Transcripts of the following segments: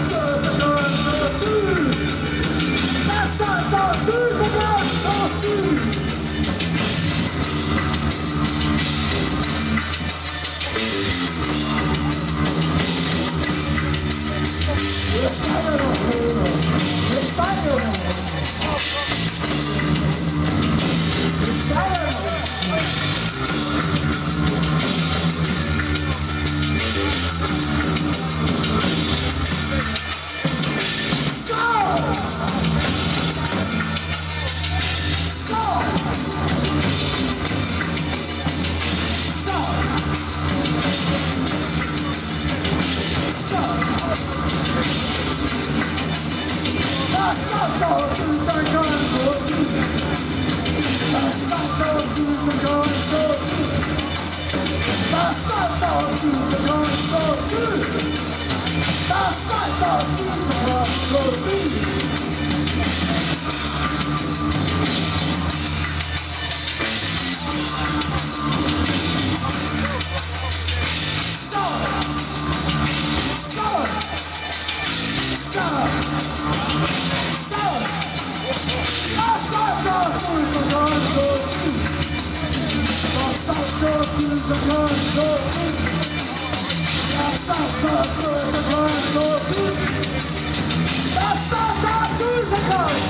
Let's go! 大嫂子在干啥子？大在干啥子？大？大？Assaltar a cruz, agora!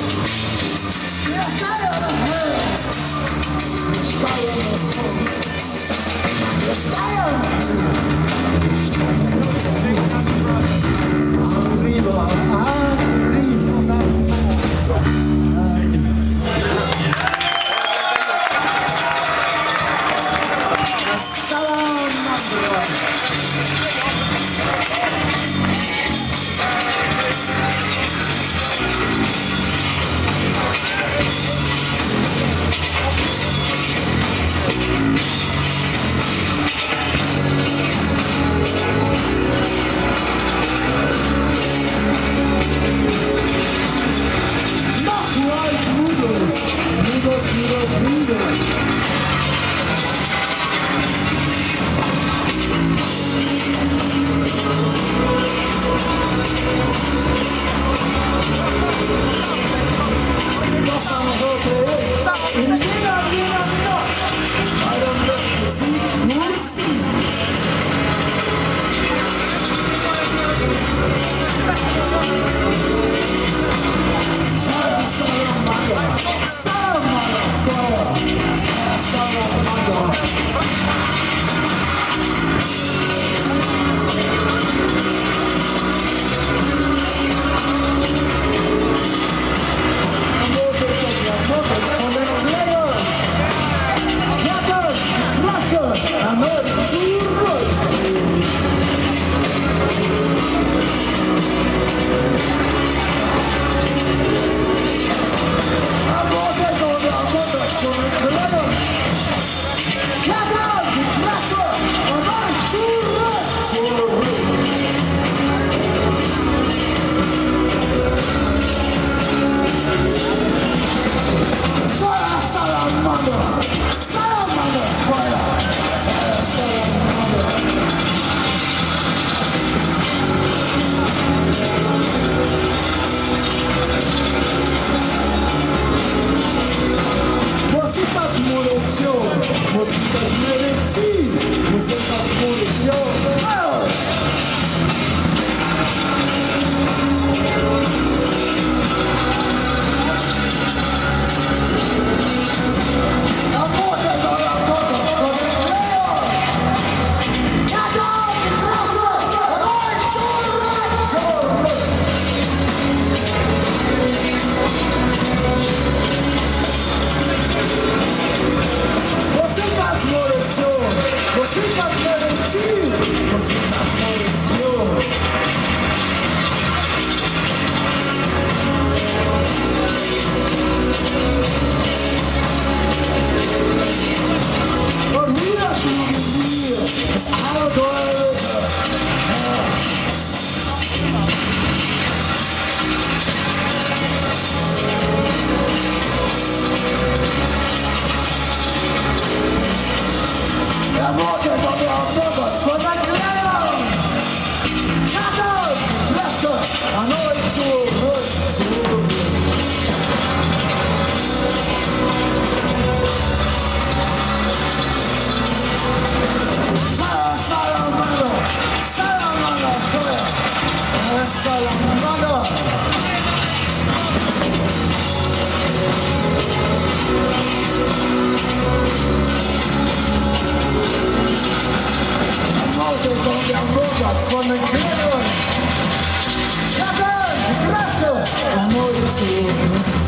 you.